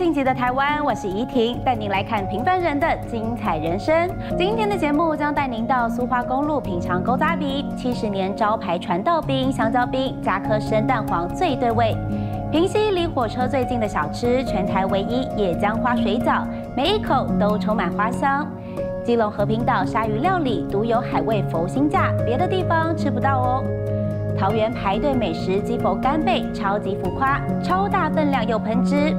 晋级的台湾，我是怡婷，带您来看平凡人的精彩人生。今天的节目将带您到苏花公路品尝勾扎比七十年招牌传道冰、香蕉冰加颗生蛋黄最对味。平溪离火车最近的小吃，全台唯一野姜花水饺，每一口都充满花香。基隆和平岛鲨鱼料理独有海味佛心价，别的地方吃不到哦。桃园排队美食鸡佛干贝，超级浮夸，超大分量又喷汁。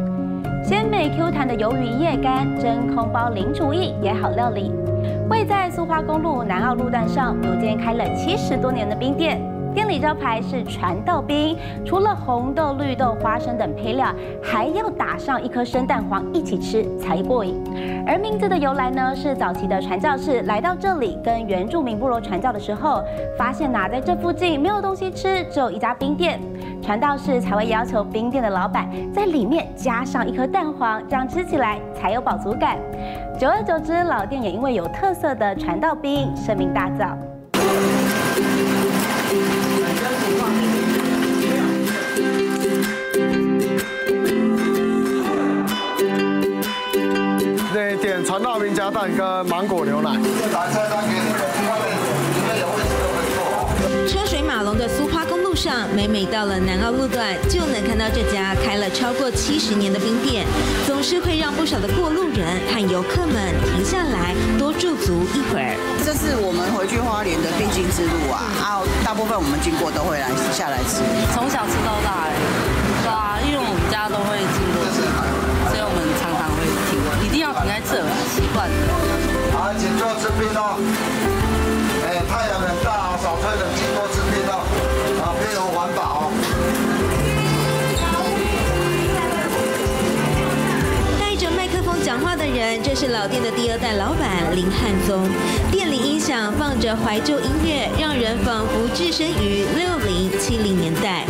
鲜美 Q 弹的鱿鱼叶干，真空包零厨艺也好料理。位在苏花公路南澳路段上，有间开了七十多年的冰店。店里招牌是传豆冰，除了红豆、绿豆、花生等配料，还要打上一颗生蛋黄一起吃才过瘾。而名字的由来呢，是早期的传教士来到这里跟原住民部落传教的时候，发现哪在这附近没有东西吃，只有一家冰店，传道士才会要求冰店的老板在里面加上一颗蛋黄，这样吃起来才有饱足感。久而久之，老店也因为有特色的传道冰声名大噪。传道冰加蛋跟芒果牛奶。车水马龙的苏花公路上，每每到了南澳路段，就能看到这家开了超过七十年的冰店，总是会让不少的过路人和游客们停下来多驻足一会儿。这是我们回去花莲的必经之路啊，啊大部分我们经过都会来下来吃，从小吃到大，对啊，因为我们家都会经一定要停在这，习惯。好，请坐吃冰哦。哎，太阳很大，少吹冷气，多吃冰哦。啊，配合环保。带着麦克风讲话的人，这是老店的第二代老板林汉宗。店里音响放着怀旧音乐，让人仿佛置身于六零七零年代。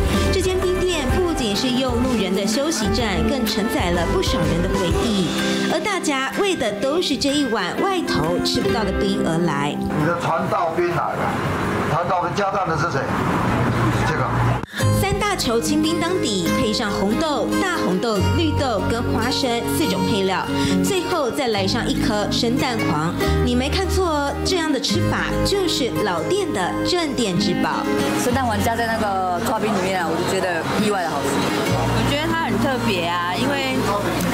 是用路人的休息站，更承载了不少人的回忆。而大家为的都是这一碗外头吃不到的冰而来。你的传道兵来了，传道的加蛋的是谁？这个。三大球清冰当底，配上红豆、大红豆、绿豆跟花生四种配料，最后再来上一颗生蛋黄。你没看错哦，这样的吃法就是老店的镇店之宝。生蛋黄加在那个刨冰里面，我就觉得意外的好吃。我觉得它很特别啊，因为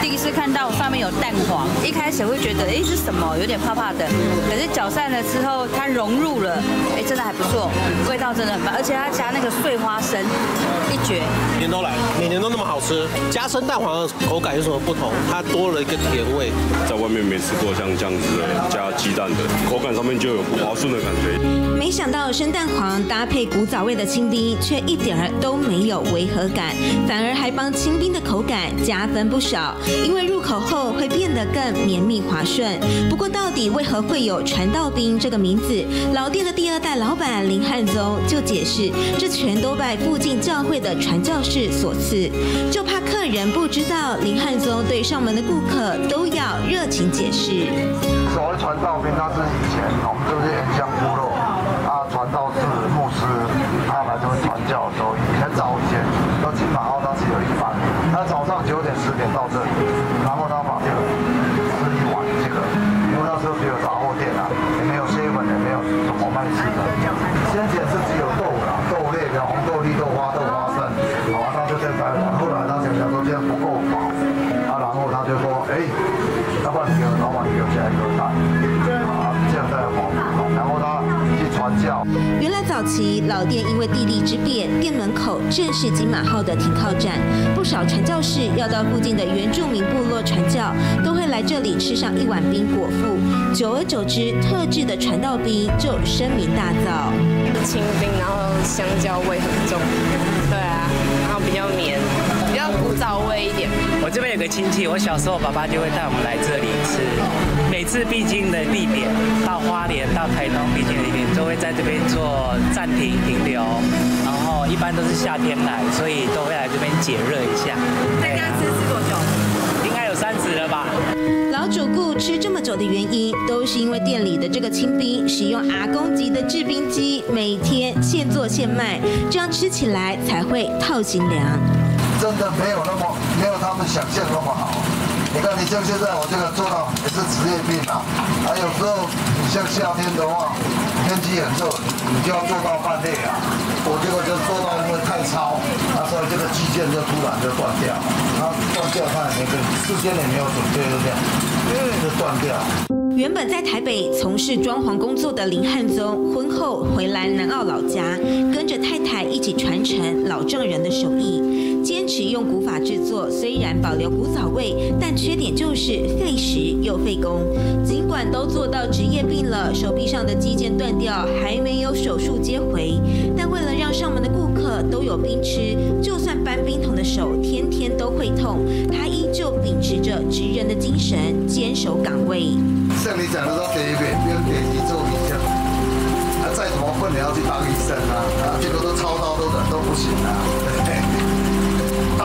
第一次看到上面有蛋黄，一开始会觉得哎是什么，有点怕怕的。可是搅散了之后，它融入了，哎真的还不错，味道真的很棒，而且它加那个碎花生。一绝，每年都来，每年都那么好吃。加生蛋黄的口感有什么不同？它多了一个甜味，在外面没吃过像这样子的加鸡蛋的，口感上面就有不滑顺的感觉。没想到生蛋黄搭配古早味的清冰，却一点儿都没有违和感，反而还帮清冰的口感加分不少。因为入口后会变得更绵密滑顺。不过到底为何会有传道冰这个名字？老店的第二代老板林汉宗就解释，这全都拜附近教会的传教士所赐，就怕客人不知道林汉宗对上门的顾客都要热情解释。所谓传道兵，那是以前我们就是原乡部落啊，传道士、牧师他来这边传教的时候，以前早以前到金马澳当时有一班，他早上九点十点到这里，老店因为地利之便，店门口正是金马号的停靠站，不少传教士要到附近的原住民部落传教，都会来这里吃上一碗冰果腹。久而久之，特制的传道冰就声名大噪。清冰，然后香蕉味很重，对啊，然后比较绵，比较古早味一点。我这边有个亲戚，我小时候爸爸就会带我们来这里吃，每次必经的地点，到花莲、到台东必经的地点，都会在这边做暂停停留，然后一般都是夏天来，所以都会来这边解热一下。在家吃吃多久？应该有三十了吧。老主顾吃这么久的原因，都是因为店里的这个清冰使用阿公级的制冰机，每天现做现卖，这样吃起来才会透心凉。真的没有那么没有他们想象那么好。你像现在我这个做到也是职业病啊，还有时候你像夏天的话，天气很热，你就要做到半夜啊。我这个就做到因为太超，那，所以这个肌腱就突然就断掉，然后断掉他也没跟事先也没有准备，就这样，就断掉。原本在台北从事装潢工作的林汉宗，婚后回来南澳老家，跟着太太一起传承老丈人的手艺，坚持用古法制作。虽然保留古早味，但缺点就是费时又费工。尽管都做到职业病了，手臂上的肌腱断掉，还没有手术接回，但为了让上门的顾客都有冰吃，就算搬冰桶的手天天都会痛，他依旧秉持着职人的精神，坚守岗位。像你讲的说第一遍不用第二做一下，再怎么笨也要去当医生啊，啊结果都操刀都都不行啊，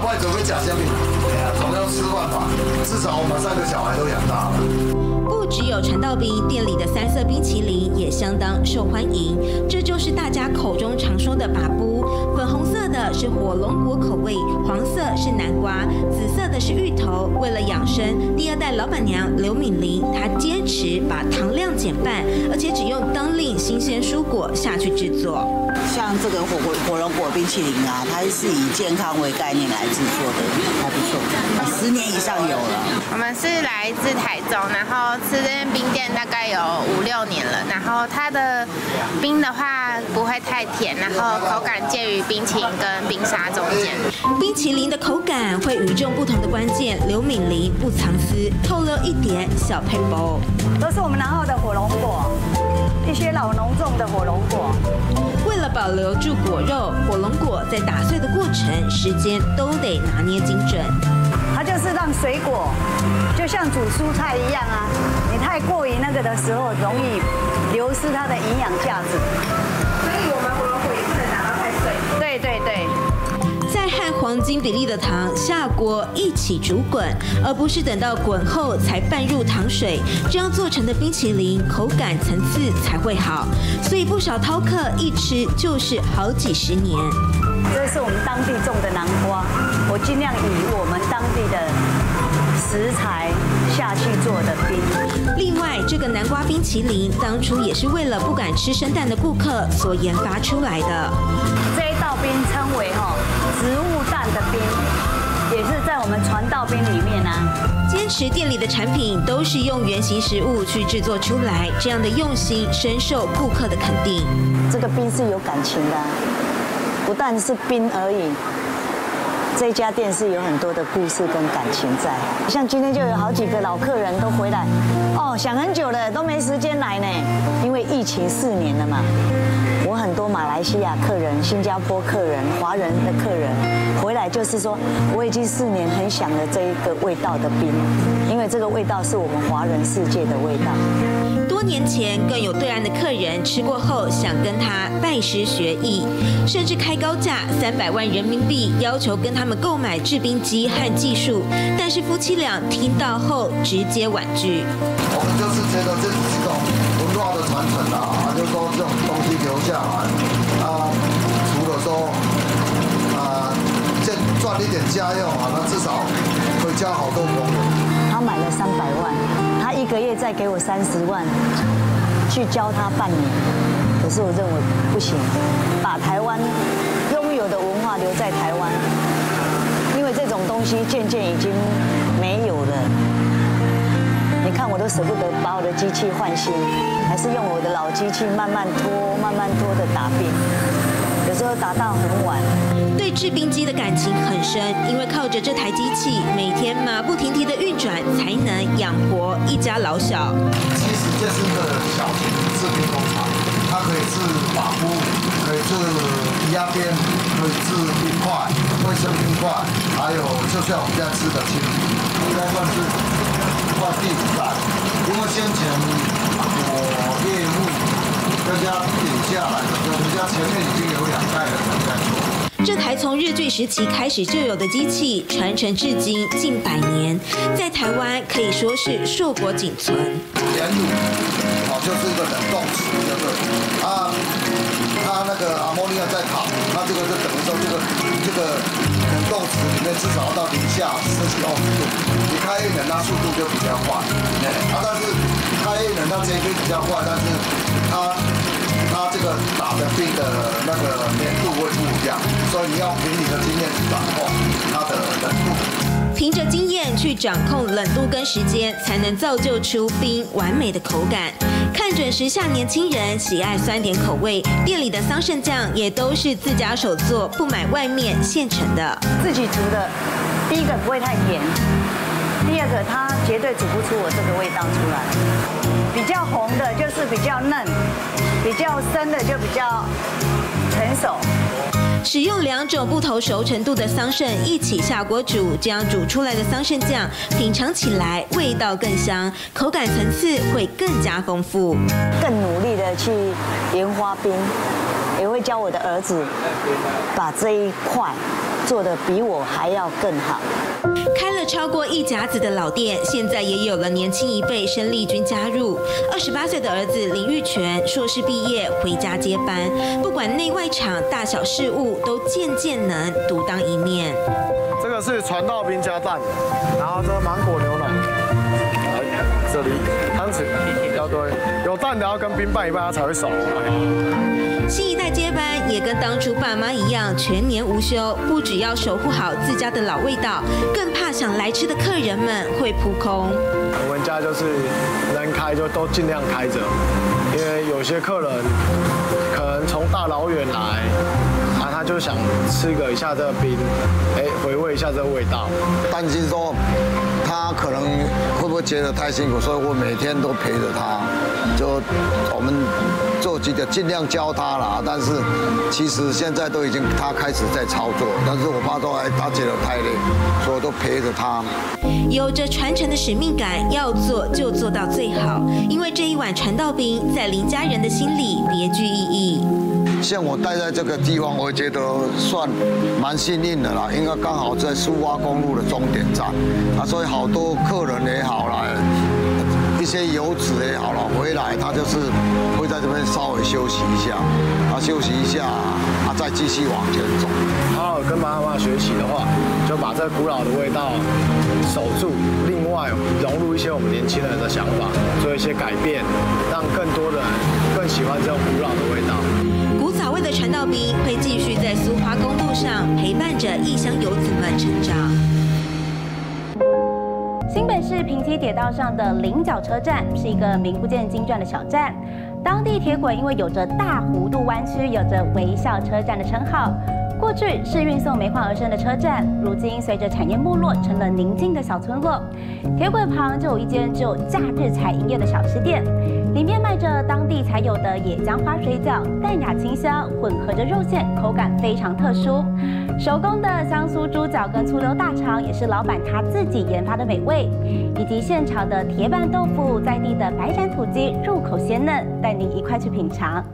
不会准备假香槟，哎呀总要吃饭吧，至少我们三个小孩都养大了。不只有传道冰，店里的三色冰淇淋也相当受欢迎，这就是大家口中常说的把布。粉红色的是火龙果口味，黄色是南瓜，紫色的是芋头。为了养生，第二代老板娘刘敏玲，她坚持把糖量减半，而且只用当令新鲜蔬果下去制作。像这个火火火龙果冰淇淋啊，它是以健康为概念来制作的，还不错，十年以上有了。我们是来自台中，然后吃这间冰店大概有五六年了，然后它的冰的话不会太甜，然后口感介于。冰淇淋跟冰沙中间，冰淇淋的口感会与众不同的关键，刘敏玲不藏私，透露一点小配包，都是我们南澳的火龙果，一些老农种的火龙果。为了保留住果肉，火龙果在打碎的过程时间都得拿捏精准。它就是让水果就像煮蔬菜一样啊，你太过于那个的时候，容易流失它的营养价值。黄金比例的糖下锅一起煮滚，而不是等到滚后才拌入糖水，这样做成的冰淇淋口感层次才会好。所以不少饕客一吃就是好几十年。这是我们当地种的南瓜，我尽量以我们当地的食材下去做的冰。另外，这个南瓜冰淇淋当初也是为了不敢吃生蛋的顾客所研发出来的。这一道冰称为哈植物道冰里面呢。坚持店里的产品都是用原型食物去制作出来，这样的用心深受顾客的肯定。这个冰是有感情的，不但是冰而已。这家店是有很多的故事跟感情在，像今天就有好几个老客人都回来，哦，想很久了都没时间来呢，因为疫情四年了嘛。我很多马来西亚客人、新加坡客人、华人的客人回来，就是说我已经四年很想了这一个味道的冰，因为这个味道是我们华人世界的味道。多年前更有对岸的客人吃过后想跟他拜师学艺，甚至开高价三百万人民币要求跟他他们购买制冰机和技术，但是夫妻俩听到后直接婉拒。我们就是觉得这是一种文化的传承啊，就说这种东西留下来啊，除了说啊赚赚一点家用啊，那至少会交好多朋友。他买了三百万，他一个月再给我三十万，去教他半年。可是我认为不行，把台湾拥有的文化留在台湾，东西渐渐已经没有了。你看，我都舍不得把我的机器换新，还是用我的老机器慢慢拖、慢慢拖的打冰，有时候打到很晚。对制冰机的感情很深，因为靠着这台机器，每天马不停蹄的运转，才能养活一家老小。其实这是一个小型制冰工厂，它可以制瓦布，可以制压边，可以制冰块、卫生冰块，还有就像我们家吃的青皮，应该算是。第五代，因为先前我业务人家顶下来我们家前面已经有两代人在做。这台从日据时期开始就有的机器，传承至今近百年，在台湾可以说是硕果仅存。盐卤，哦，就是一个冷冻池，就是啊，它那个阿莫尼亚在烤，那这个就等于说这个这个冷冻池里面至少要到零下十几二十度，你开一冷它速度就比较快，哎，啊，但是开一冷它这边比较快，但是它它这个打的冰的那个粘度会不一样，所以你要凭你的经验去掌控它的冷度。凭着经验去掌控冷度跟时间，才能造就出冰完美的口感。看准时下年轻人喜爱酸甜口味，店里的桑葚酱也都是自家手做，不买外面现成的。自己煮的，第一个不会太甜，第二个它绝对煮不出我这个味道出来。比较红的就是比较嫩，比较深的就比较成熟。使用两种不同熟程度的桑葚一起下锅煮，这样煮出来的桑葚酱品尝起来味道更香，口感层次会更加丰富。更努力的去研花冰，也会教我的儿子把这一块做的比我还要更好。开了超过一甲子的老店，现在也有了年轻一辈生力军加入。二十八岁的儿子林玉泉硕士毕业回家接班，不管内外场大小事务，都渐渐能独当一面。这个是传道冰加蛋，然后这个芒果牛奶，这里汤匙要对，有蛋的要跟冰拌一拌它才会熟。新一代接班也跟当初爸妈一样，全年无休，不只要守护好自家的老味道，更怕想来吃的客人们会扑空。我们家就是能开就都尽量开着，因为有些客人可能从大老远来，啊，他就想吃个一下这个冰，哎，回味一下这个味道。担心说他可能会不会觉得太辛苦，所以我每天都陪着他，就我们。做几个尽量教他啦，但是其实现在都已经他开始在操作，但是我爸说哎，他觉得太累，所以都陪着他。有着传承的使命感，要做就做到最好，因为这一碗传道冰在林家人的心里别具意义。像我待在这个地方，我觉得算蛮幸运的啦，应该刚好在苏花公路的终点站啊，所以好多客人也好啦。一些游子也好了，回来他就是会在这边稍微休息一下，啊休息一下，啊再继续往前走。好好跟妈妈学习的话，就把这古老的味道守住。另外融入一些我们年轻人的想法，做一些改变，让更多的人更喜欢这种古老的味道。传道兵会继续在苏花公路上陪伴着异乡游子们成长。新北市平溪铁道上的菱角车站是一个名不见经传的小站，当地铁轨因为有着大弧度弯曲，有着微笑车站的称号。过去是运送煤矿而生的车站，如今随着产业没落，成了宁静的小村落。铁轨旁就有一间只有假日才营业的小吃店，里面卖着当地才有的野姜花水饺，淡雅清香，混合着肉馅，口感非常特殊。手工的香酥猪脚跟醋溜大肠也是老板他自己研发的美味，以及现炒的铁板豆腐，在地的白斩土鸡，入口鲜嫩，带您一块去品尝。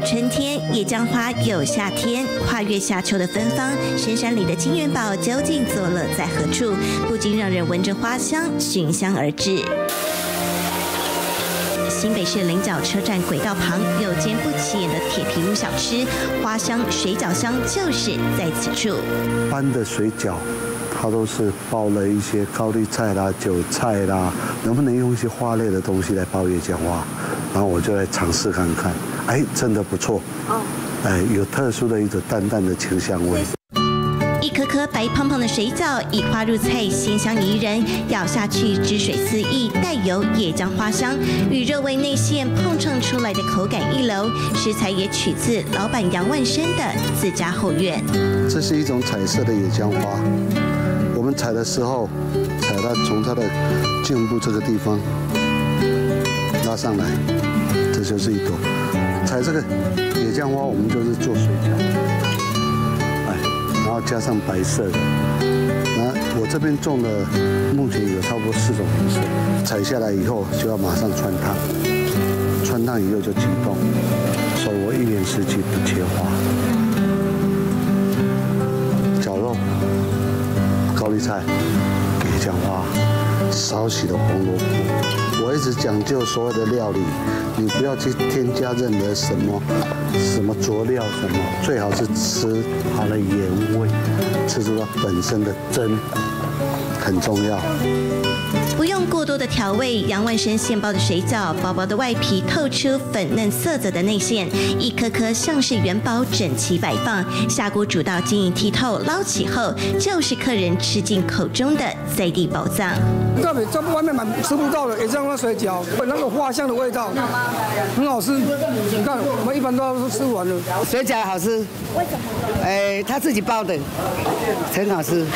春天，野姜花有夏天，跨越夏秋的芬芳。深山里的金元宝究竟坐落在何处？不禁让人闻着花香，寻香而至。新北市菱角车站轨道旁有间不起眼的铁皮屋小吃，花香水饺香就是在此处。般的水饺，它都是包了一些高丽菜啦、韭菜啦，能不能用一些花类的东西来包野江花？然后我就来尝试看看。哎，真的不错。哦，哎，有特殊的一种淡淡的清香味。一颗颗白胖胖的水饺，以花入菜，鲜香宜人，咬下去汁水四溢，带有野姜花香，与肉味内馅碰撞出来的口感一流。食材也取自老板杨万生的自家后院。这是一种彩色的野姜花，我们采的时候，采到从它的茎部这个地方拉上来，这就是一朵。采这个野姜花，我们就是做水饺，哎，然后加上白色的。那我这边种的目前有差不多四种颜色，采下来以后就要马上穿烫，穿烫以后就启动，所以我一年四季不缺花。绞肉、高丽菜、野姜花、少许的红萝卜，我一直讲究所有的料理，你不要去添加任何什么什么佐料什么，最好是吃它的原味，吃出它本身的真，很重要。不用过多的调味，杨万生现包的水饺，薄薄的外皮透出粉嫩色泽的内馅，一颗颗像是元宝整齐摆放，下锅煮到晶莹剔透，捞起后就是客人吃进口中的在地宝藏。特别在外面买吃不到的，也像那水饺，那个花香的味道，很好吃。你看，我们一般都要吃完了。水饺好吃，为什么？哎，他自己包的，很好吃。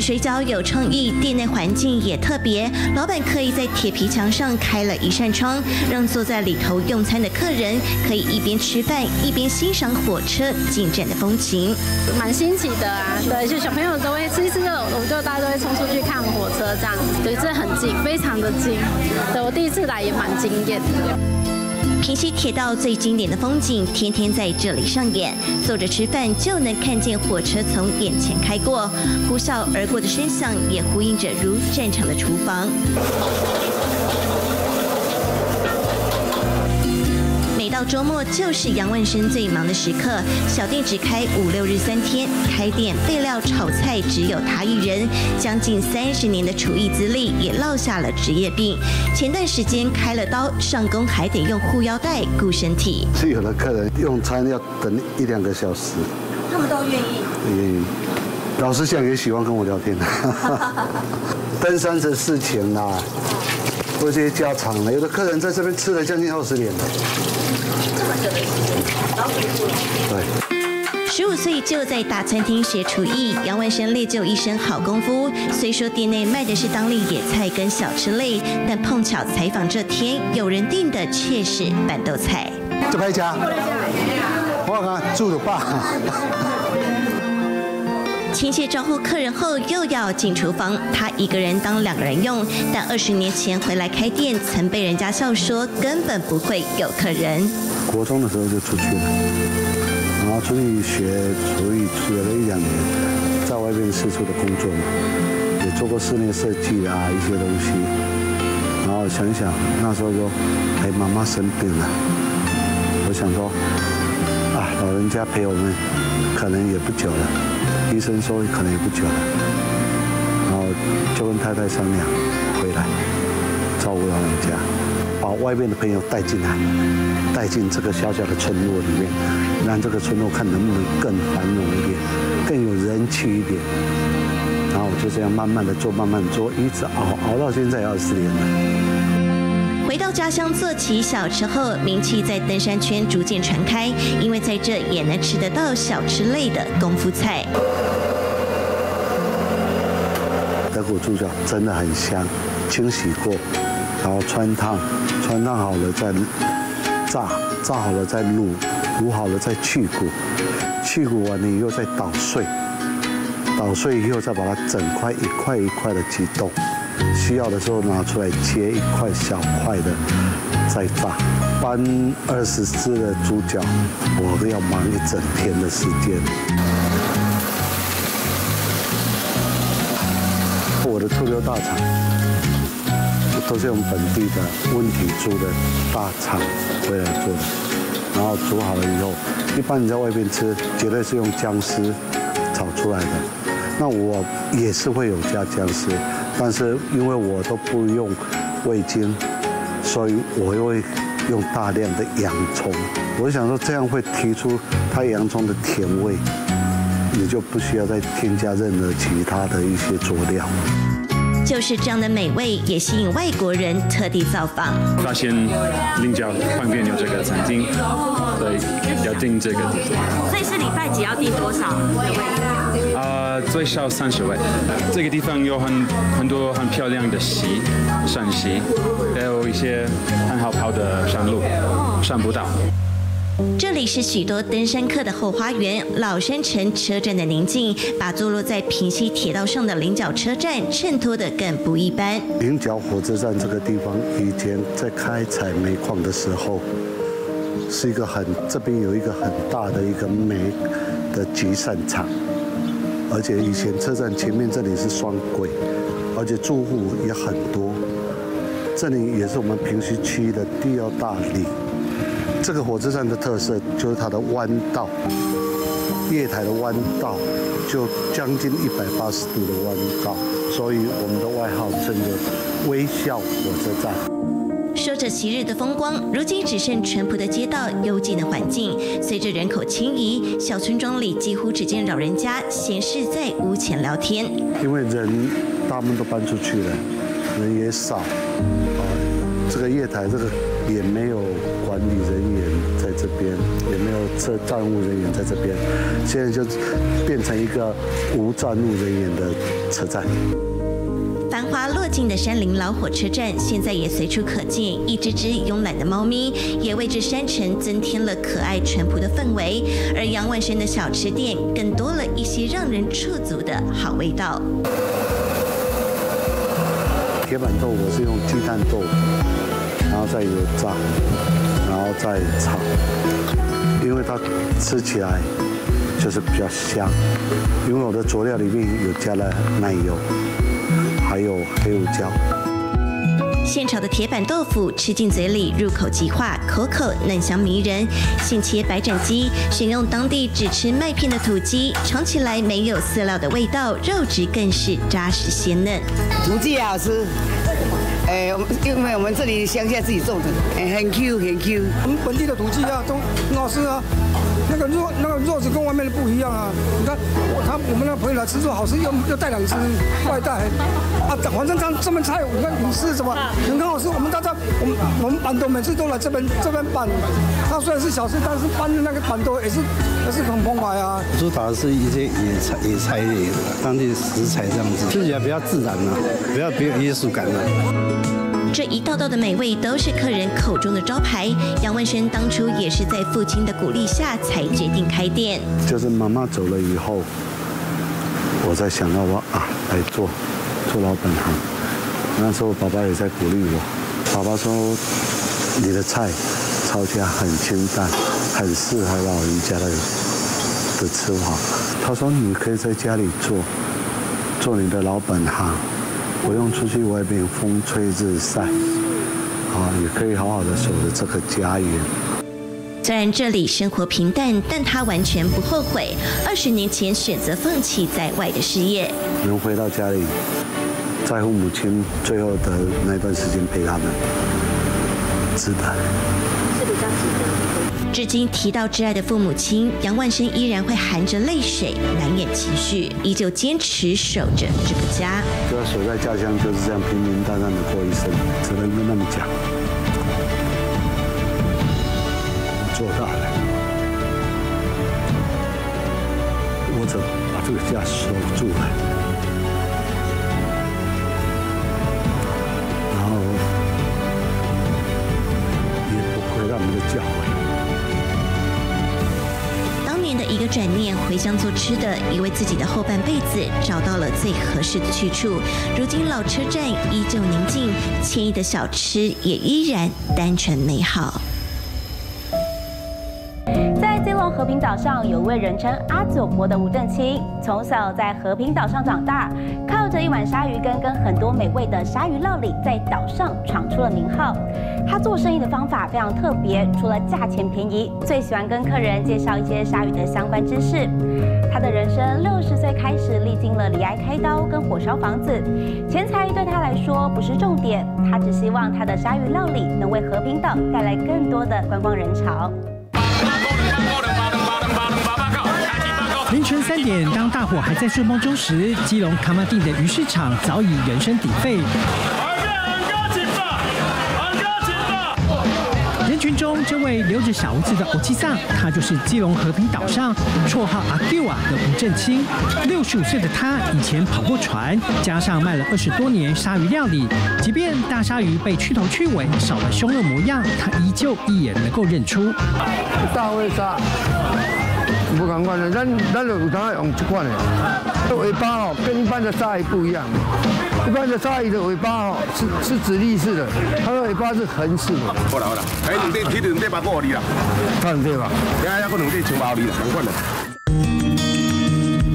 水饺有创意，店内环境也特别。老板刻意在铁皮墙上开了一扇窗，让坐在里头用餐的客人可以一边吃饭一边欣赏火车进站的风情。蛮新奇的啊，对，就小朋友都会吃一吃，就我们就大家都会冲出去看火车这样，对，这很近，非常的近。对我第一次来也蛮惊艳的。平西铁道最经典的风景，天天在这里上演。坐着吃饭就能看见火车从眼前开过，呼啸而过的声响也呼应着如战场的厨房。到周末就是杨万生最忙的时刻，小店只开五六日三天，开店备料炒菜只有他一人，将近三十年的厨艺资历也落下了职业病。前段时间开了刀，上工还得用护腰带顾身体。是有的客人用餐要等一两个小时，他们都愿意。愿意。老实讲，也喜欢跟我聊天。登山的事情啦，或些家常了，有的客人在这边吃了将近二十年了。对，十五岁就在大餐厅学厨艺，杨万生练就一身好功夫。虽说店内卖的是当地野菜跟小吃类，但碰巧采访这天，有人订的却是板豆菜。这拍家，我看住的吧。亲切招呼客人后，又要进厨房。他一个人当两个人用，但二十年前回来开店，曾被人家笑说根本不会有客人。国中的时候就出去了，然后出去学厨艺，学了一两年，在外面四处的工作嘛，也做过室内设计啊一些东西。然后想想那时候说，哎，妈妈生病了，我想说，啊，老人家陪我们可能也不久了。医生说可能也不久了，然后就跟太太商量回来照顾老人家，把外面的朋友带进来，带进这个小小的村落里面，让这个村落看能不能更繁荣一点，更有人气一点。然后我就这样慢慢的做，慢慢做，一直熬熬到现在二十年了。回到家乡做起小吃后，名气在登山圈逐渐传开，因为在这也能吃得到小吃类的功夫菜。德国猪脚真的很香，清洗过，然后穿烫，穿烫好了再炸，炸好了再卤，卤好了再去骨，去骨完了以后再捣碎，捣碎以后再把它整块一块一块的挤冻，需要的时候拿出来切一块小块的再炸。搬二十只的猪脚，我都要忙一整天的时间。我的出流大厂都是用本地的温体猪的大肠回来做的，然后煮好了以后，一般你在外面吃，绝对是用姜丝炒出来的。那我也是会有加姜丝，但是因为我都不用味精，所以我会用大量的洋葱。我想说这样会提出它洋葱的甜味。你就不需要再添加任何其他的一些佐料。就是这样的美味，也吸引外国人特地造访。发现菱角旁边有这个餐厅，对，要订这个地方。所以是礼拜几要订多少位？啊，最少三十位。这个地方有很很多很漂亮的溪，山溪，还有一些很好跑的山路，山步道。这里是许多登山客的后花园——老山城车站的宁静，把坐落在平西铁道上的菱角车站衬托得更不一般。菱角火车站这个地方，以前在开采煤矿的时候，是一个很这边有一个很大的一个煤的集散场，而且以前车站前面这里是双轨，而且住户也很多。这里也是我们平西区的第二大里。这个火车站的特色就是它的弯道，月台的弯道就将近一百八十度的弯道，所以我们的外号称作“微笑火车站”。说着昔日的风光，如今只剩淳朴的街道、幽静的环境。随着人口迁移，小村庄里几乎只见老人家闲适在屋前聊天。因为人大部分都搬出去了，人也少，啊，这个月台这个也没有。管理人员在这边，也没有车站务人员在这边，现在就变成一个无站务人员的车站。繁华落尽的山林老火车站，现在也随处可见一只只慵懒的猫咪，也为这山城增添了可爱淳朴的氛围。而杨万生的小吃店，更多了一些让人驻足的好味道。铁板豆我是用鸡蛋豆腐，然后再油炸。然后再炒，因为它吃起来就是比较香。因为我的佐料里面有加了奶油，还有黑胡椒。现炒的铁板豆腐吃进嘴里，入口即化，口口嫩香迷人。现切白斩鸡，选用当地只吃麦片的土鸡，尝起来没有饲料的味道，肉质更是扎实鲜嫩。土鸡也好吃。哎，因为我们这里乡下自己种的，很 Q 很 Q。我们本地的土鸡啊，都很好吃啊。那个肉，那个肉质跟外面的不一样啊。你看，我他我们那朋友来吃肉好吃，又又带两只外带。啊，反正这这门菜，我看你吃什么很好吃。我们大家，我们我们板豆每次都来这边这边板。它虽然是小吃，但是搬的那个板豆也是也是很澎湃啊。主打的是一些野菜野菜当地食材这样子，吃起来比较自然啊，比较别有艺术感啊。这一道道的美味都是客人口中的招牌。杨文生当初也是在父亲的鼓励下才决定开店。就是妈妈走了以后，我才想到我啊来做做老本行。那时候爸爸也在鼓励我。爸爸说：“你的菜炒起来很清淡，很适合老人家的的吃法。”他说：“你可以在家里做，做你的老本行。”不用出去外边风吹日晒，啊，也可以好好的守着这个家园。虽然这里生活平淡，但他完全不后悔。二十年前选择放弃在外的事业，能回到家里，在乎母亲最后的那段时间陪他们，值得。至今提到挚爱的父母亲，杨万生依然会含着泪水难掩情绪，依旧坚持守着这个家。就要守在家乡，就是这样平平淡淡的过一生，只能跟他们讲，做大了，我怎把这个家守住了？转念，回乡做吃的，以为自己的后半辈子找到了最合适的去处。如今老车站依旧宁静，惬意的小吃也依然单纯美好。在金龙和平岛上，有位人称阿九婆的吴正清，从小在和平岛上长大，这一碗鲨鱼羹跟很多美味的鲨鱼料理，在岛上闯出了名号。他做生意的方法非常特别，除了价钱便宜，最喜欢跟客人介绍一些鲨鱼的相关知识。他的人生六十岁开始历经了离癌、开刀跟火烧房子，钱财对他来说不是重点，他只希望他的鲨鱼料理能为和平岛带来更多的观光人潮。凌晨三点，当大伙还在睡梦中时，基隆卡玛蒂的鱼市场早已人声鼎沸。人群中，这位留着小胡子的欧基桑，他就是基隆和平岛上绰号阿 Q 啊的吴正清。六十五岁的他以前跑过船，加上卖了二十多年鲨鱼料理，即便大鲨鱼被去头去尾，少了凶恶模样，他依旧一眼能够认出。大尾鲨。不敢管了，咱咱就有当用这款的，尾巴哦跟一般的鲨鱼不一样，一般的鲨鱼的尾巴哦是是直立式的，它的尾巴是横式的。好了好了，哎，两对，提两对把过你啦，看对吧？等下要个两对全包你啦，同款的。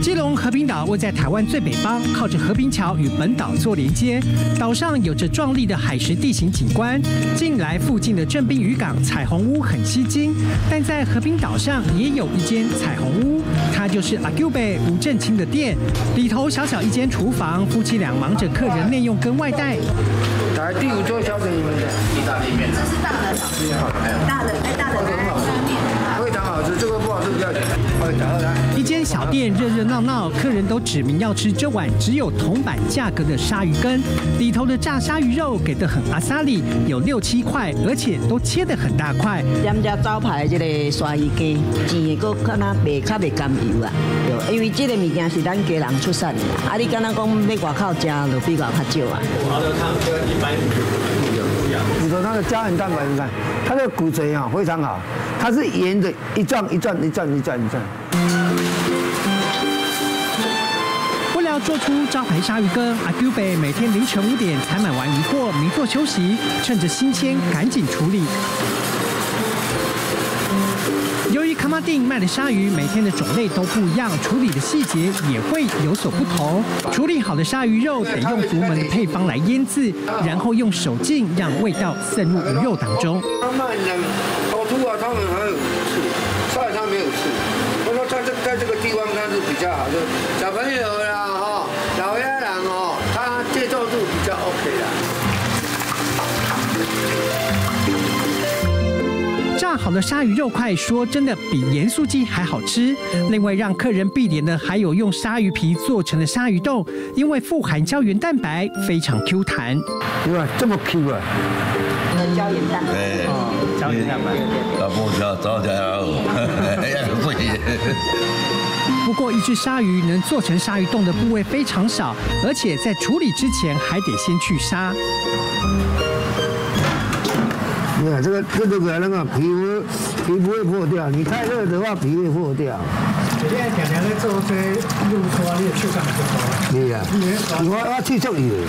基隆和平岛位在台湾最北方，靠着和平桥与本岛做连接。岛上有着壮丽的海蚀地形景观，近来附近的正滨渔港彩虹屋很吸睛。但在和平岛上也有一间彩虹屋，它就是阿 Q 贝吴正清的店。里头小小一间厨房，夫妻俩忙着客人内用跟外带。来第五桌小给，你们的意大利面，这是大的，大的，哎，大的，一间小店热热闹闹，客人都指明要吃这碗只有铜板价格的鲨鱼羹，里头的炸鲨鱼肉给的很阿萨里，有六七块，而且都切的很大块。咱们家招牌这个鲨鱼羹，煎的个可能袂较袂甘油啊，因为这个物件是咱家人出产的，啊你敢若讲要外口食，就比较较少啊。骨头它它的胶原蛋白，你看它的骨髓啊非常好，它是沿着一转一转一转一转一转。为了做出招牌鲨鱼羹，阿 Q 贝每天凌晨五点才买完鱼货，没做休息，趁着新鲜赶紧处理。由于卡马丁卖的鲨鱼每天的种类都不一样，处理的细节也会有所不同。处理好的鲨鱼肉得用独门的配方来腌制，然后用手劲让味道渗入鱼肉当中。他们的烤猪啊，他们还有刺，鲨鱼它没有刺。我说在这在这个地方它是比较好的，小朋友啦炸好的鲨鱼肉块，说真的比盐酥鸡还好吃。另外让客人必点的还有用鲨鱼皮做成的鲨鱼冻，因为富含胶原蛋白，非常 Q 弹。哇，这么 Q 啊！胶原蛋白，哎，胶原蛋白，老婆家早家好，哎呀，不行。不过，一只鲨鱼能做成鲨鱼冻的部位非常少，而且在处理之前还得先去沙。你看这个这个个那个皮肤皮肤会破掉，你太热的话皮会破掉。现在天天在做你手上就多。对呀，我我去做鱼。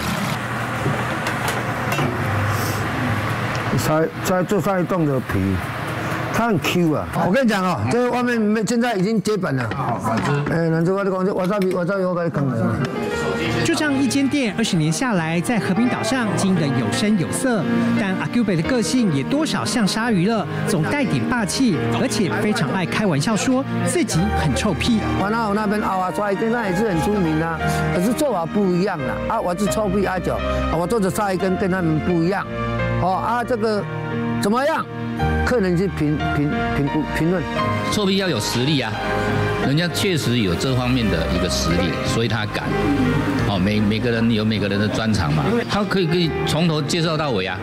才才做鲨鱼冻的皮，它很 Q 啊！我跟你讲哦，这个外面没现在已经结本了。好，好吃。哎，那这我讲这瓦萨比，瓦萨比我给你讲了。就这样一间店，二十年下来，在和平岛上经营的有声有色。但阿 Q 北的个性也多少像鲨鱼了，总带点霸气，而且非常爱开玩笑，说自己很臭屁。我那我那边阿瓦鲨鱼跟那也是很出名啊，可是做法不一样了。啊，我是臭屁阿九，我做的鲨鱼跟跟他们不一样。哦啊，这个怎么样？客人去评评评估评论。臭屁要有实力啊，人家确实有这方面的一个实力，所以他敢。哦，每每个人有每个人的专长嘛，他可以可以从头介绍到尾啊。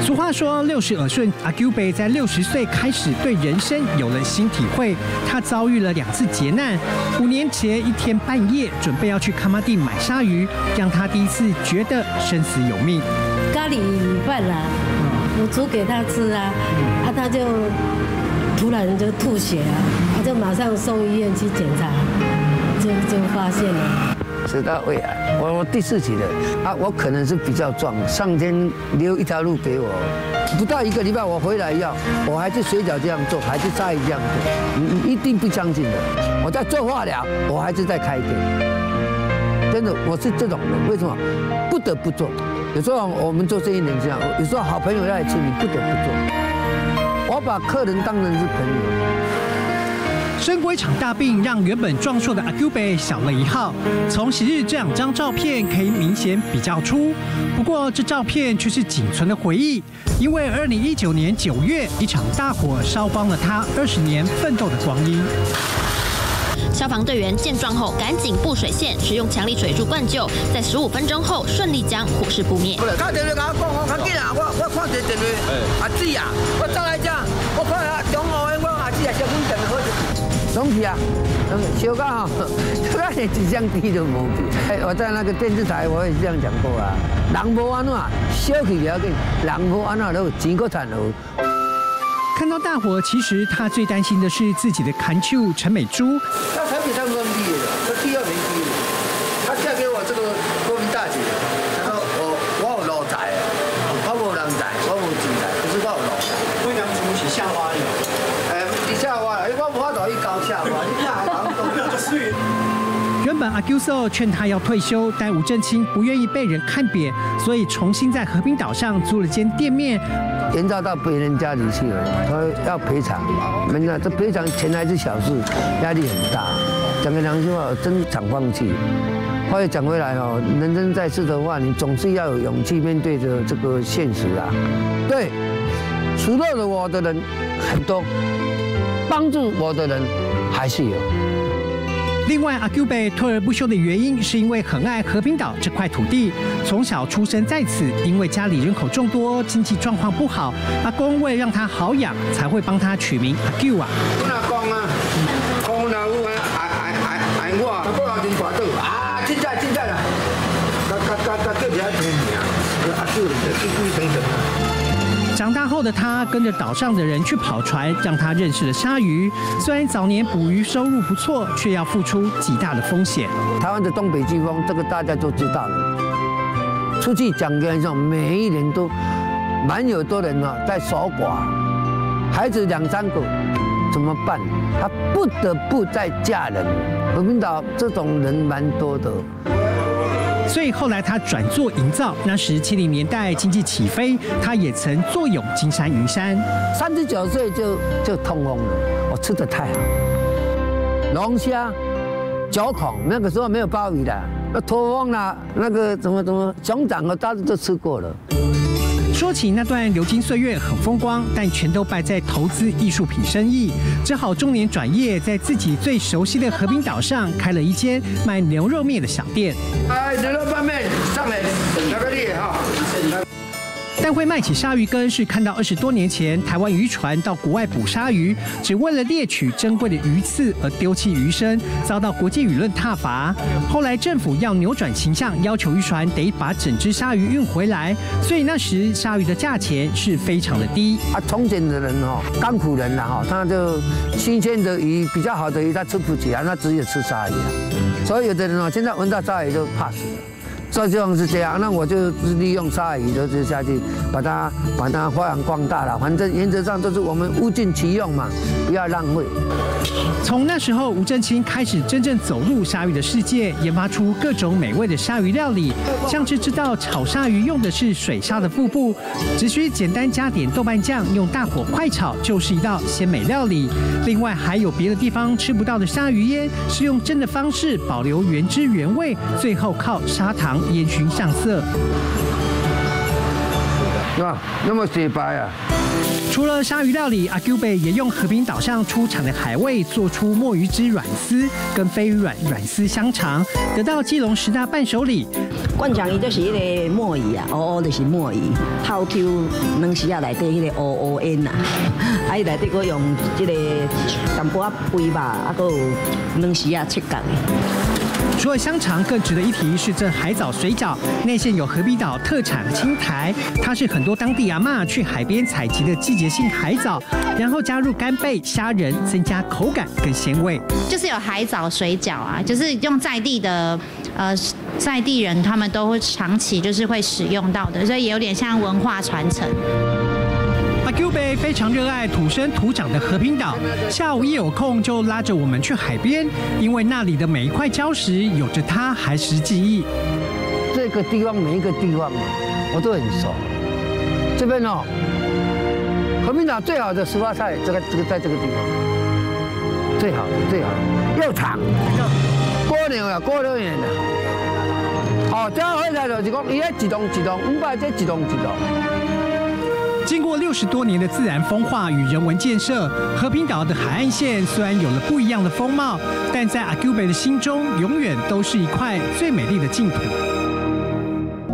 俗话说六十耳顺，阿 Q 贝在六十岁开始对人生有了新体会。他遭遇了两次劫难，五年前一天半夜准备要去卡马蒂买鲨鱼，让他第一次觉得生死有命。咖喱米饭啦，我煮给他吃啊，啊他就突然就吐血啊，他就马上送医院去检查，就就发现了。食道胃癌，我我第四期的啊，我可能是比较壮，上天留一条路给我，不到一个礼拜我回来要，我还是水饺这样做，还是鲨鱼这样做，你你一定不相信的。我在做化疗，我还是在开店，真的我是这种人，为什么不得不做？有时候我们做生意人这样，有时候好朋友要来吃，你不得不做。我把客人当成是朋友。生过一场大病，让原本壮硕的阿 Q 贝小了一号。从昔日这两张照片可以明显比较出，不过这照片却是仅存的回忆，因为二零一九年九月，一场大火烧光了他二十年奋斗的光阴。消防队员见状后赶紧布水线，使用强力水柱灌救，在十五分钟后顺利将火势扑灭。他电话甲我讲，我较紧啊，我我看一电话，阿姊啊，我走来这，我看下中午的我阿姊啊，小军拢去啊，小刚哈，小到连一张地都无我在那个电视台我也是这样讲过啊，人无安怎，小气不要紧，人无安怎都有钱个赚喽。看到大火，其实他最担心的是自己的看秋陈美珠。他产品他们厉害的，他第二名第一名，他嫁给我这个国民大姐，他说我我有路财，我无人财，我无钱财，可是我有路财。我娘出是下花的，哎，你下花，哎，我无法度去搞下花，你哪行懂？就是原本阿 Q So 劝他要退休，但吴正清不愿意被人看扁，所以重新在和平岛上租了间店面。延造到别人家里去了，他要赔偿，没那这赔偿钱还是小事，压力很大。讲个良心话，真想放弃。话又讲回来哦，人生在世的话，你总是要有勇气面对着这个现实啊。对，除了我的人很多，帮助我的人还是有。另外，阿 Q 被退而不休的原因，是因为很爱和平岛这块土地，从小出生在此。因为家里人口众多，经济状况不好，阿公为了让他好养，才会帮他取名阿 Q 啊。长大后的他跟着岛上的人去跑船，让他认识了鲨鱼。虽然早年捕鱼收入不错，却要付出极大的风险。台湾的东北季风，这个大家都知道了。出去讲跟上，每一年都蛮有多人呢在守寡，孩子两三个怎么办？他不得不再嫁人。和平岛这种人蛮多的。所以后来他转做营造，那时七零年代经济起飞，他也曾坐拥金山银山。三十九岁就就通风了，我吃的太好，龙虾、九孔，那个时候没有鲍鱼的，那驼峰啦，那个怎么怎么熊掌我大致都吃过了。说起那段流金岁月很风光，但全都败在投资艺术品生意，只好中年转业，在自己最熟悉的和平岛上开了一间卖牛肉面的小店。哎，牛肉拌面上来，会卖起鲨鱼羹，是看到二十多年前台湾渔船到国外捕鲨鱼，只为了猎取珍贵的鱼刺而丢弃鱼身，遭到国际舆论挞伐。后来政府要扭转形象，要求渔船得把整只鲨鱼运回来，所以那时鲨鱼的价钱是非常的低。啊，从前的人哦，甘苦人呐哈，他就新鲜的鱼、比较好的鱼他吃不起啊，那只有吃鲨鱼啊。所以有的人哦，现在闻到鲨鱼就怕死了。这种是这样，那我就利用鲨鱼，就是下去把它把它发扬光大了。反正原则上都是我们物尽其用嘛，不要浪费。从那时候，吴正清开始真正走入鲨鱼的世界，研发出各种美味的鲨鱼料理。像是知道炒鲨鱼用的是水鲨的腹部，只需简单加点豆瓣酱，用大火快炒就是一道鲜美料理。另外还有别的地方吃不到的鲨鱼烟，是用蒸的方式保留原汁原味，最后靠砂糖烟熏上色。哇，那么洁白啊！除了鲨鱼料理，阿 Q 贝也用和平岛上出产的海味做出墨鱼汁软丝跟飞鱼软软丝香肠，得到基隆十大伴手礼。灌肠伊就是迄个墨鱼啊，乌乌就是墨鱼，透 Q 两丝啊内底迄个乌乌烟呐，啊伊内底佫用即个淡薄仔肥吧，啊佫有两丝啊切角的。除了香肠，更值得一提是这海藻水饺，内馅有和平岛特产青苔，它是很多当地阿嬷去海边采集的季节性海藻，然后加入干贝、虾仁，增加口感跟鲜味。就是有海藻水饺啊，就是用在地的呃在地人，他们都会长期就是会使用到的，所以也有点像文化传承。阿 Q 贝非常热爱土生土长的和平岛，下午一有空就拉着我们去海边，因为那里的每一块礁石有着他孩时记忆。这个地方每一个地方我都很熟。这边哦，和平岛最好的石花菜，这个这个在这个地方，最好最好又长，过年啊过六年了。哦，这样回来就是讲，伊一栋一栋五百，这一栋一栋。经过六十多年的自然风化与人文建设，和平岛的海岸线虽然有了不一样的风貌，但在阿 Q 北的心中，永远都是一块最美丽的净土。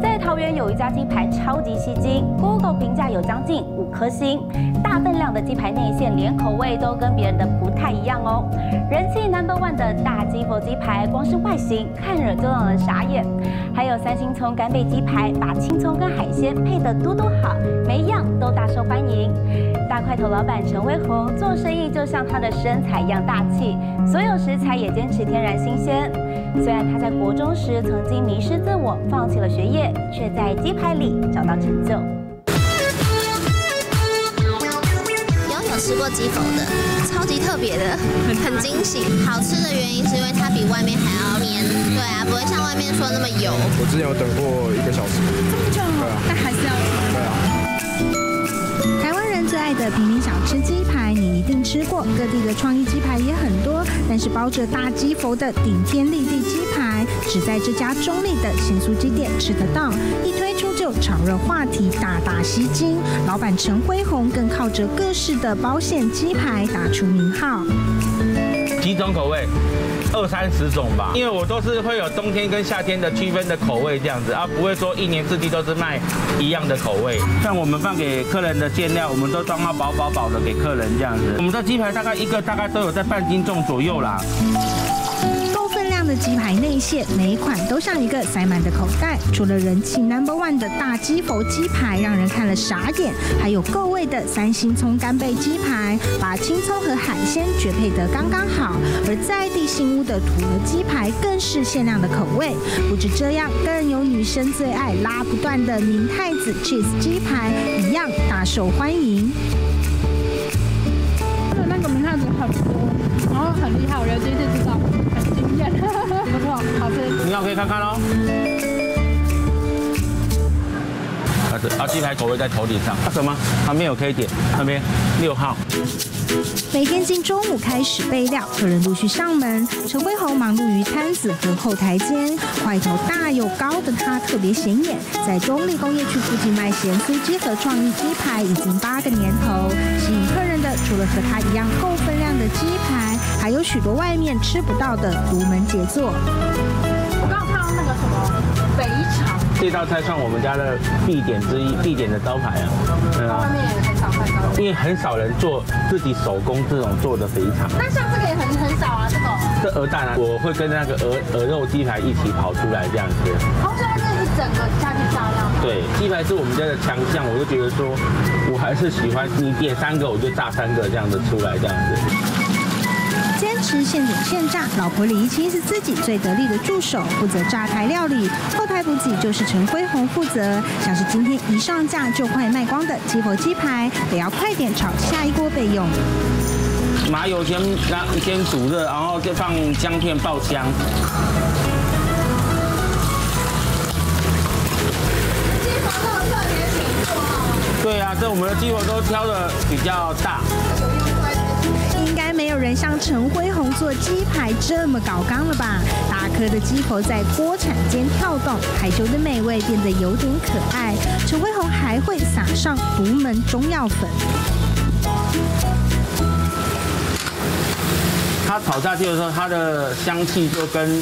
在桃园有一家鸡排超级吸睛，Google 评价有将近五颗星。大分量的鸡排内馅，连口味都跟别人的不太一样哦。人气 Number One 的大鸡佛鸡排，光是外形看着就让人傻眼。还有三星葱干贝鸡排，把青葱跟海鲜配得多多好，每一样都大受欢迎。大块头老板陈威宏做生意就像他的身材一样大气，所有食材也坚持天然新鲜。虽然他在国中时曾经迷失自我，放弃了学业，却在鸡排里找到成就。吃过鸡否的，超级特别的，很惊喜。好吃的原因是因为它比外面还要绵，对啊，不会像外面说那么油。我之前有等过一个小时，这么久，对啊，但还是要爱的平民小吃鸡排，你一定吃过。各地的创意鸡排也很多，但是包着大鸡佛的顶天立地鸡排，只在这家中立的咸酥鸡店吃得到。一推出就炒热话题，大大吸睛。老板陈辉宏更靠着各式的包馅鸡排打出名号。几种口味？二三十种吧，因为我都是会有冬天跟夏天的区分的口味这样子啊，不会说一年四季都是卖一样的口味。像我们放给客人的馅料，我们都装到饱饱饱的给客人这样子。我们的鸡排大概一个大概都有在半斤重左右啦。的鸡排内馅，每一款都像一个塞满的口袋。除了人气 Number One 的大鸡佛鸡排让人看了傻眼，还有够味的三星葱干贝鸡排，把青葱和海鲜绝配得刚刚好。而在地新屋的土鹅鸡排更是限量的口味。不止这样，更有女生最爱拉不断的明太子 cheese 鸡排，一样大受欢迎。那个明太子很多，然后很厉害，我觉得第一次知道，好吃。你好，可以看看喽。啊，是啊，鸡排口味在头顶上。啊，什么？旁边有 K 点，那边六号。每天近中午开始备料，客人陆续上门。陈辉宏忙碌于摊子和后台间，块头大又高的他特别显眼。在中立工业区附近卖咸酥鸡和创意鸡排已经八个年头，吸引客人的除了和他一样够分量的鸡排，还有许多外面吃不到的独门杰作。我刚刚看到那个什么肥肠，这道菜算我们家的必点之一，必点的招牌啊。对啊。外面也很少看到。因为很少人做自己手工这种做的肥肠。那像这个也很很少啊，这个。这鹅蛋啊，我会跟那个鹅鹅肉鸡排一起跑出来这样子。哦，所以它是一整个下去炸料。对，鸡排是我们家的强项，我就觉得说，我还是喜欢你点三个我就炸三个这样子出来这样子。坚持现点现炸，老婆李怡清是自己最得力的助手，负责炸台料理，后台补给就是陈辉宏负责。像是今天一上架就快卖光的鸡佛鸡排，得要快点炒下一锅备用。麻油先让先煮热，然后再放姜片爆香。鸡佛都有特别品种哦。对啊，这我们的鸡佛都挑的比较大。有人像陈辉宏做鸡排这么搞刚了吧？大颗的鸡头在锅铲间跳动，害羞的美味变得有点可爱。陈辉宏还会撒上独门中药粉。它炒下去的时候，它的香气就跟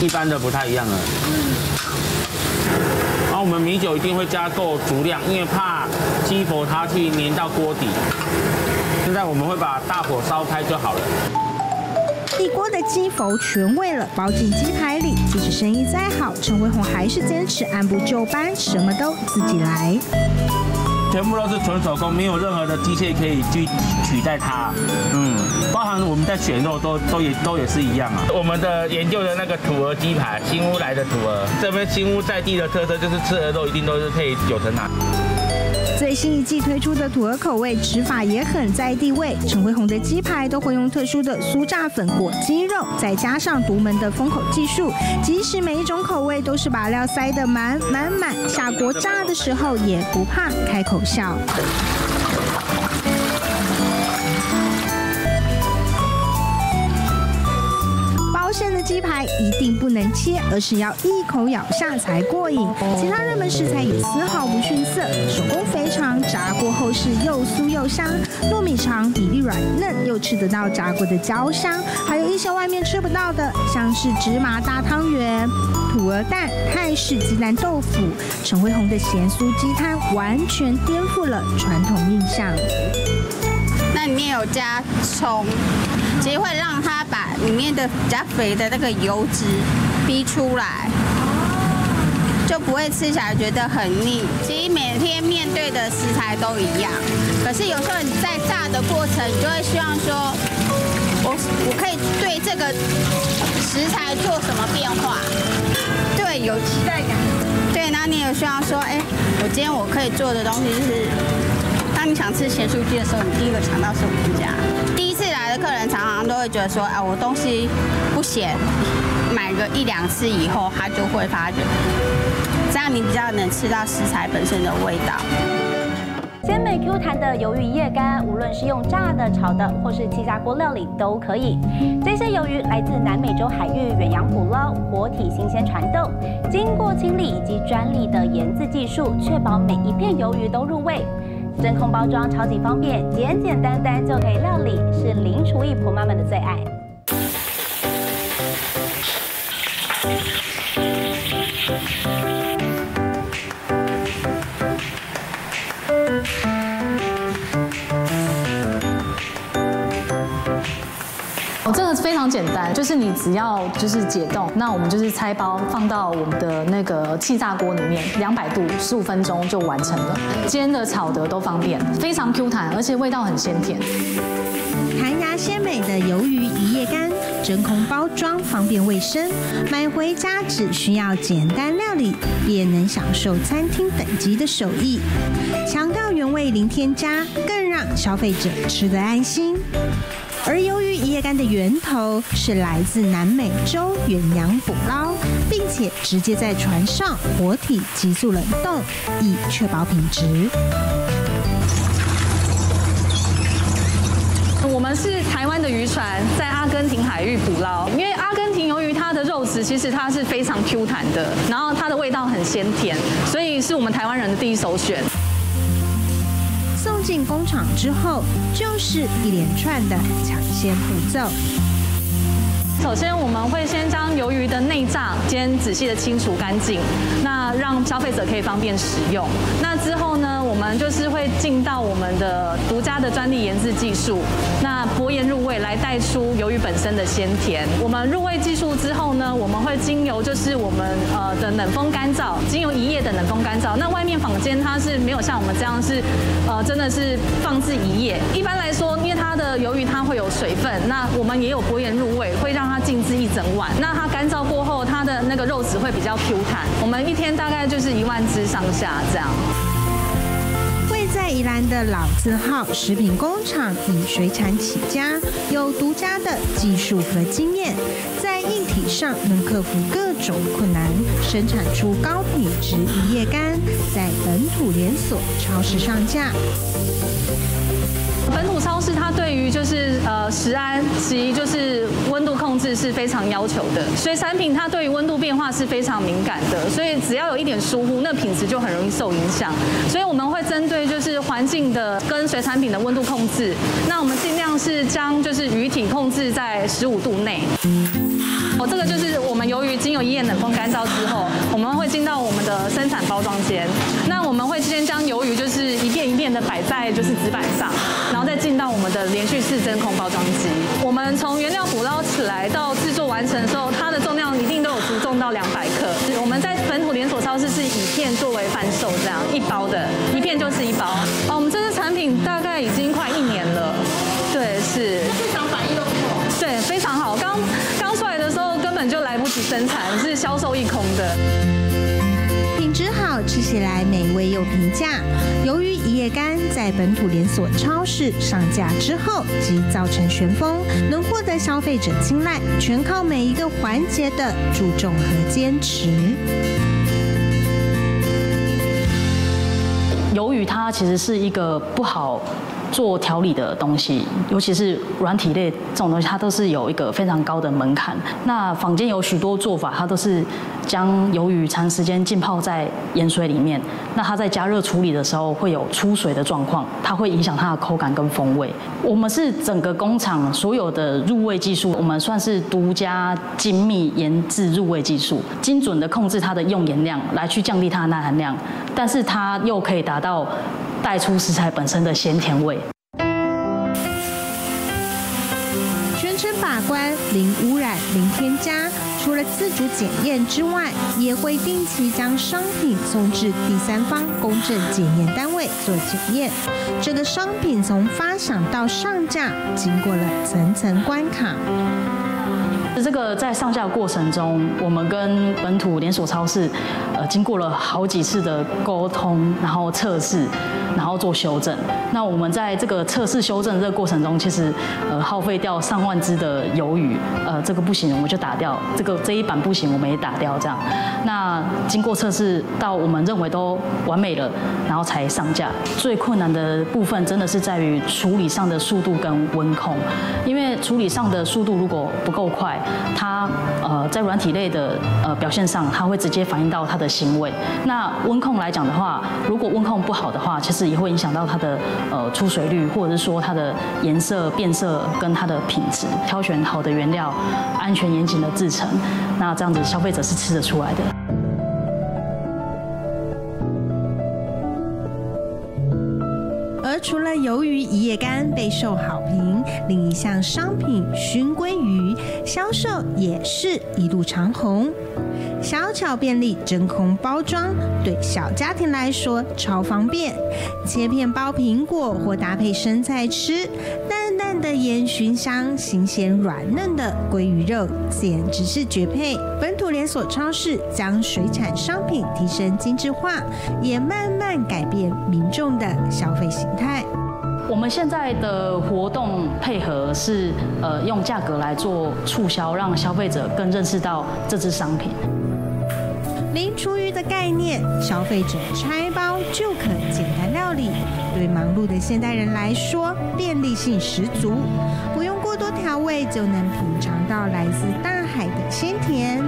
一般的不太一样了。然后我们米酒一定会加够足量，因为怕鸡佛它去粘到锅底。现在我们会把大火烧开就好了。一锅的鸡佛全喂了，包进鸡排里。即使生意再好，陈伟宏还是坚持按部就班，什么都自己来。全部都是纯手工，没有任何的机械可以去取代它。嗯，包含我们在选肉都都也都也是一样啊。我们的研究的那个土鹅鸡排，新屋来的土鹅，这边新屋在地的特色就是吃鹅肉一定都是配九层塔。最新一季推出的土鹅口味吃法也很在地味，陈辉宏的鸡排都会用特殊的酥炸粉裹鸡肉，再加上独门的封口技术，即使每一种口味都是把料塞得满满满，下锅炸的时候也不怕开口笑。包馅的鸡排一定不能。切，而是要一口咬下才过瘾。其他热门食材也丝毫不逊色，手工肥肠炸过后是又酥又香，糯米肠比例软嫩，又吃得到炸过的焦香，还有一些外面吃不到的，像是芝麻大汤圆、土鹅蛋、泰式鸡蛋豆腐。陈辉宏的咸酥鸡摊完全颠覆了传统印象。那里面有加葱，其实会让它把里面的比较肥的那个油脂逼出来，就不会吃起来觉得很腻。其实每天面对的食材都一样，可是有时候你在炸的过程，你就会希望说，我我可以对这个食材做什么变化？对，有期待感。对，然后你有希望说，哎，我今天我可以做的东西是。当你想吃咸酥鸡的时候，你第一个尝到是我们家。第一次来的客人常常都会觉得说，啊，我东西不咸，买个一两次以后，它就会发觉，这样你比较能吃到食材本身的味道。鲜美 Q 弹的鱿鱼叶干，无论是用炸的、炒的，或是气炸锅料理都可以。这些鱿鱼来自南美洲海域远洋捕捞，活体新鲜传豆，经过清理以及专利的盐渍技术，确保每一片鱿鱼都入味。真空包装超级方便，简简单单就可以料理，是零厨艺婆妈们的最爱。哦，这个非常简单，就是你只要就是解冻，那我们就是拆包放到我们的那个气炸锅里面，两百度十五分钟就完成了，煎的、炒的都方便，非常 Q 弹，而且味道很鲜甜。弹牙鲜美的鱿鱼，真空包装方便卫生，买回家只需要简单料理，便能享受餐厅等级的手艺。强调原味零添加，更让消费者吃得安心。而由于一叶干的源头是来自南美洲远洋捕捞，并且直接在船上活体急速冷冻，以确保品质。是台湾的渔船，在阿根廷海域捕捞。因为阿根廷由于它的肉质其实它是非常 Q 弹的，然后它的味道很鲜甜，所以是我们台湾人的第一首选。送进工厂之后，就是一连串的抢先步骤。首先，我们会先将鱿鱼的内脏先仔细的清除干净，那让消费者可以方便食用。那之后呢，我我们就是会进到我们的独家的专利研制技术，那薄盐入味来带出鱿鱼本身的鲜甜。我们入味技术之后呢，我们会经由就是我们呃的冷风干燥，经由一夜的冷风干燥。那外面坊间它是没有像我们这样是呃真的是放置一夜。一般来说，因为它的鱿鱼它会有水分，那我们也有薄盐入味，会让它静置一整晚。那它干燥过后，它的那个肉质会比较 Q 弹。我们一天大概就是一万只上下这样。宜兰的老字号食品工厂以水产起家，有独家的技术和经验，在硬体上能克服各种困难，生产出高品质一叶干，在本土连锁超市上架。本土超市它对于就是呃食安及就是温度控制是非常要求的，所以产品它对于温度变化是非常敏感的，所以只要有一点疏忽，那品质就很容易受影响。所以我们针对就是环境的跟水产品的温度控制，那我们尽量是将就是鱼体控制在十五度内。哦，这个就是我们由于经由一夜冷风干燥之后，我们会进到我们的生产包装间。那我们会先将鱿鱼就是一片一片的摆在就是纸板上，然后再进到我们的连续式真空包装机。我们从原料捕捞起来到制作完成的时候，它的重量一定都有足重到两百克。我们在本土连锁超市是以片作为这样一包的，一片就是一包。哦，我们这支产品大概已经快一年了，对，是。市场反应都不错。对，非常好。刚刚出来的时候根本就来不及生产，是销售一空的。品质好，吃起来美味又平价。由于一叶干在本土连锁超市上架之后，即造成旋风，能获得消费者青睐，全靠每一个环节的注重和坚持。由于它其实是一个不好做调理的东西，尤其是软体类这种东西，它都是有一个非常高的门槛。那坊间有许多做法，它都是将鱿鱼长时间浸泡在盐水里面，那它在加热处理的时候会有出水的状况，它会影响它的口感跟风味。我们是整个工厂所有的入味技术，我们算是独家精密研制入味技术，精准的控制它的用盐量，来去降低它的钠含量，但是它又可以达到带出食材本身的鲜甜味。全程把关，零污染、零添加。除了自主检验之外，也会定期将商品送至第三方公正检验单位做检验。这个商品从发想到上架，经过了层层关卡。这个在上架过程中，我们跟本土连锁超市，呃，经过了好几次的沟通，然后测试，然后做修正。那我们在这个测试修正这个过程中，其实呃耗费掉上万只的鱿鱼，呃，这个不行我们就打掉，这个这一版不行我们也打掉，这样。那经过测试到我们认为都完美了，然后才上架。最困难的部分真的是在于处理上的速度跟温控，因为处理上的速度如果不够快。它呃在软体类的呃表现上，它会直接反映到它的行为。那温控来讲的话，如果温控不好的话，其实也会影响到它的呃出水率，或者是说它的颜色变色跟它的品质。挑选好的原料，安全严谨的制成，那这样子消费者是吃得出来的。除了鱿鱼一夜干备受好评，另一项商品熏鲑鱼销售也是一路长虹。小巧便利真空包装，对小家庭来说超方便。切片包苹果或搭配生菜吃，但淡的烟熏香，新鲜软嫩的鲑鱼肉，简直是绝配。本土连锁超市将水产商品提升精致化，也慢慢改变民众的消费形态。我们现在的活动配合是，呃，用价格来做促销，让消费者更认识到这支商品。零厨余的概念，消费者拆包就可简单料理，对忙碌的现代人来说便利性十足，不用过多调味就能品尝到来自大海的鲜甜。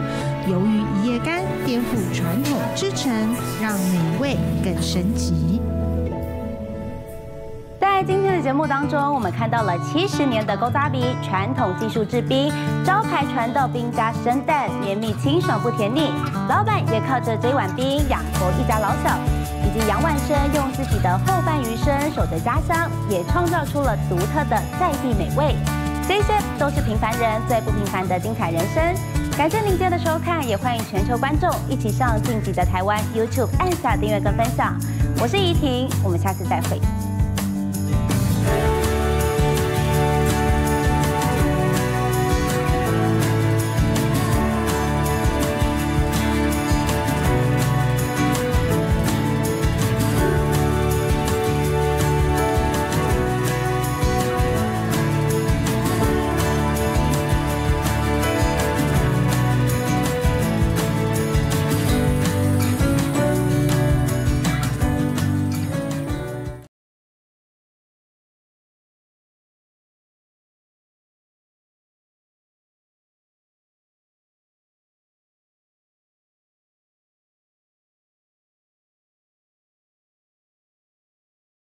鱿鱼一夜干颠覆传统制成，让美味更升级。在今天的节目当中，我们看到了七十年的勾扎比传统技术制冰，招牌传豆冰加生蛋，绵密清爽不甜腻。老板也靠着这碗冰养活一家老小，杨万生用自己的后半余生守着家乡，也创造出了独特的在地美味。这些都是平凡人最不平凡的精彩人生。感谢您今天的收看，也欢迎全球观众一起上晋级的台湾 YouTube 按下订阅跟分享。我是怡婷，我们下次再会。